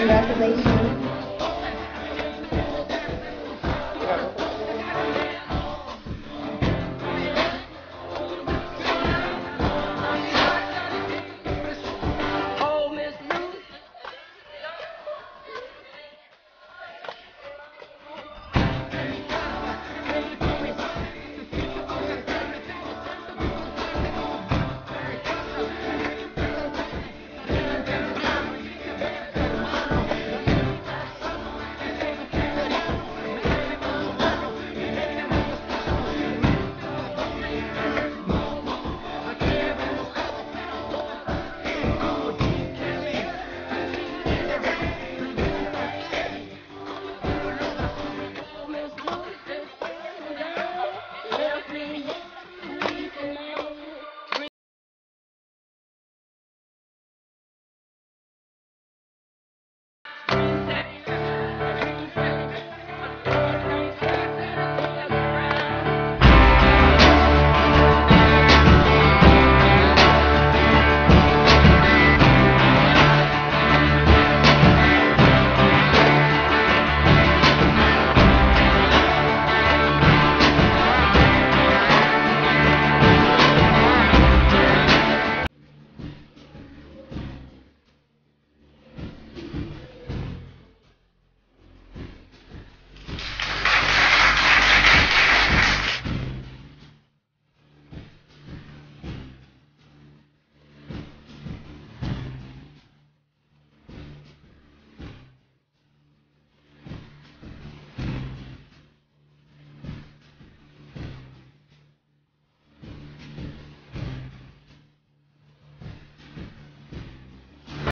Congratulations.